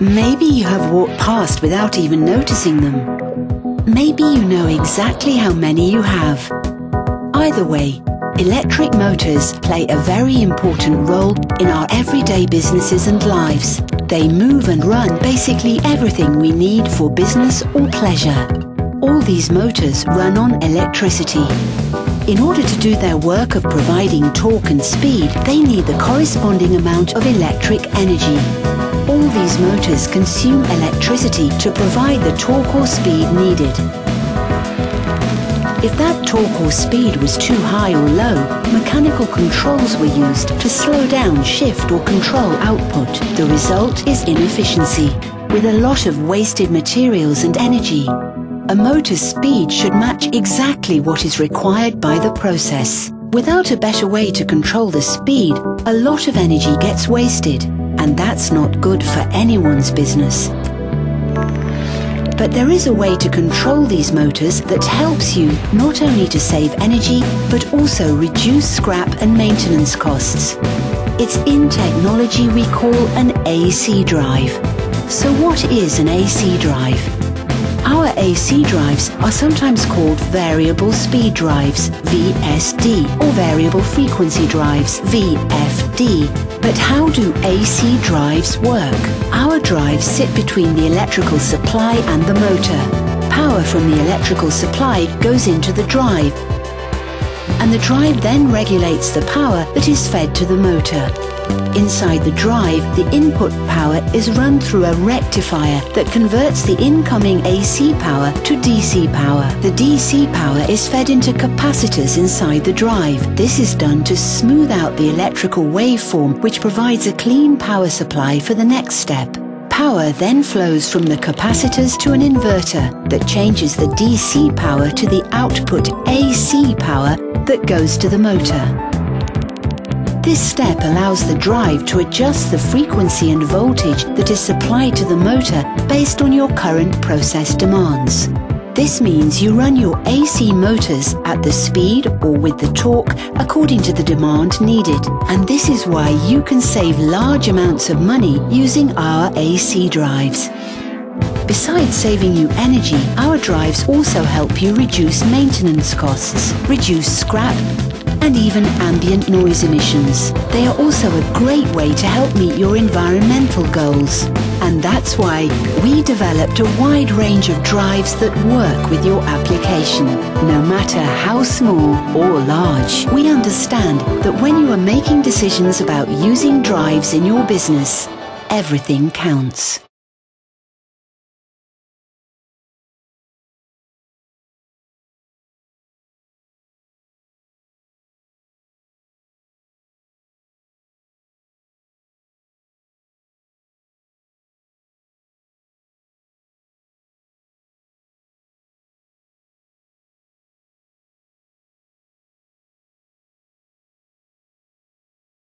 Maybe you have walked past without even noticing them. Maybe you know exactly how many you have. Either way, electric motors play a very important role in our everyday businesses and lives. They move and run basically everything we need for business or pleasure. All these motors run on electricity. In order to do their work of providing torque and speed, they need the corresponding amount of electric energy. These motors consume electricity to provide the torque or speed needed. If that torque or speed was too high or low, mechanical controls were used to slow down, shift or control output. The result is inefficiency, with a lot of wasted materials and energy. A motor's speed should match exactly what is required by the process. Without a better way to control the speed, a lot of energy gets wasted, and that's not good for anyone's business. But there is a way to control these motors that helps you not only to save energy, but also reduce scrap and maintenance costs. It's in technology we call an AC drive. So what is an AC drive? Our AC drives are sometimes called variable speed drives, VSD, or variable frequency drives, VFD. But how do AC drives work? Our drives sit between the electrical supply and the motor. Power from the electrical supply goes into the drive, and the drive then regulates the power that is fed to the motor. Inside the drive, the input power is run through a rectifier that converts the incoming AC power to DC power. The DC power is fed into capacitors inside the drive. This is done to smooth out the electrical waveform which provides a clean power supply for the next step. Power then flows from the capacitors to an inverter that changes the DC power to the output AC power that goes to the motor. This step allows the drive to adjust the frequency and voltage that is supplied to the motor based on your current process demands. This means you run your AC motors at the speed or with the torque according to the demand needed. And this is why you can save large amounts of money using our AC drives. Besides saving you energy, our drives also help you reduce maintenance costs, reduce scrap, and even ambient noise emissions. They are also a great way to help meet your environmental goals. And that's why we developed a wide range of drives that work with your application. No matter how small or large, we understand that when you are making decisions about using drives in your business, everything counts.